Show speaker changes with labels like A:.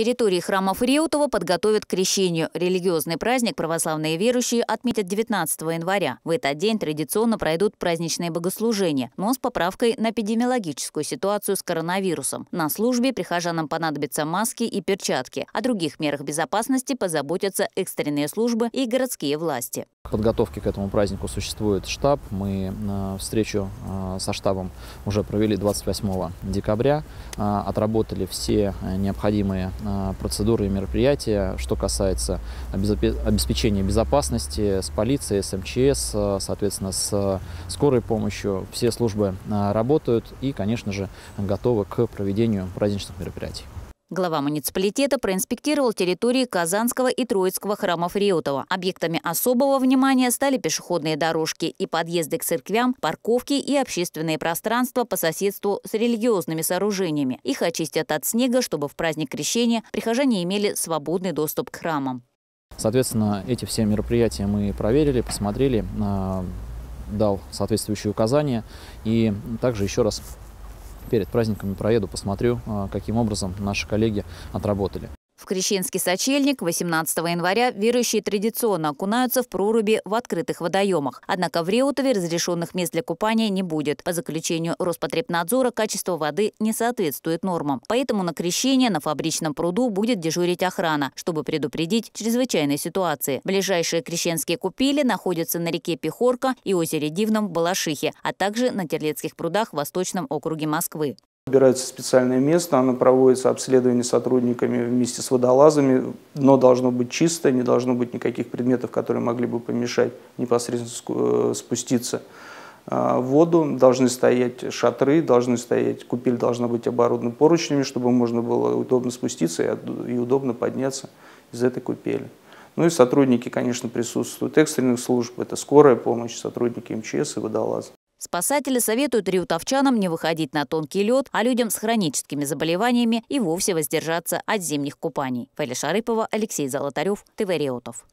A: Территории храмов Реутова подготовят к крещению. Религиозный праздник православные верующие отметят 19 января. В этот день традиционно пройдут праздничные богослужения, но с поправкой на эпидемиологическую ситуацию с коронавирусом. На службе прихожанам понадобятся маски и перчатки. О других мерах безопасности позаботятся экстренные службы и городские власти.
B: Подготовки к этому празднику существует штаб. Мы э, встречу э, со штабом уже провели 28 декабря, э, отработали все необходимые процедуры и мероприятия, что касается обеспечения безопасности с полицией, с МЧС, соответственно, с скорой помощью. Все службы работают и, конечно же, готовы к проведению праздничных мероприятий.
A: Глава муниципалитета проинспектировал территории Казанского и Троицкого храмов Реутова. Объектами особого внимания стали пешеходные дорожки и подъезды к церквям, парковки и общественные пространства по соседству с религиозными сооружениями. Их очистят от снега, чтобы в праздник крещения прихожане имели свободный доступ к храмам.
B: Соответственно, эти все мероприятия мы проверили, посмотрели, а, дал соответствующие указания и также еще раз перед праздниками проеду, посмотрю, а, каким образом наши коллеги отработали.
A: В Крещенский сочельник 18 января верующие традиционно окунаются в проруби в открытых водоемах. Однако в Реутове разрешенных мест для купания не будет. По заключению Роспотребнадзора качество воды не соответствует нормам. Поэтому на крещение на фабричном пруду будет дежурить охрана, чтобы предупредить чрезвычайные ситуации. Ближайшие крещенские купели находятся на реке Пехорка и озере Дивном в Балашихе, а также на Терлецких прудах в Восточном округе Москвы.
C: Выбирается специальное место, оно проводится обследование сотрудниками вместе с водолазами, но должно быть чисто, не должно быть никаких предметов, которые могли бы помешать непосредственно э, спуститься а, в воду. Должны стоять шатры, должны стоять, купель должна быть оборудована поручнями, чтобы можно было удобно спуститься и удобно подняться из этой купели. Ну и сотрудники, конечно, присутствуют экстренных служб, это скорая помощь, сотрудники МЧС и водолазы.
A: Спасатели советуют риутовчанам не выходить на тонкий лед, а людям с хроническими заболеваниями и вовсе воздержаться от зимних купаний. Фаля Шарыпова, Алексей Золотарев, ТВ Реутов.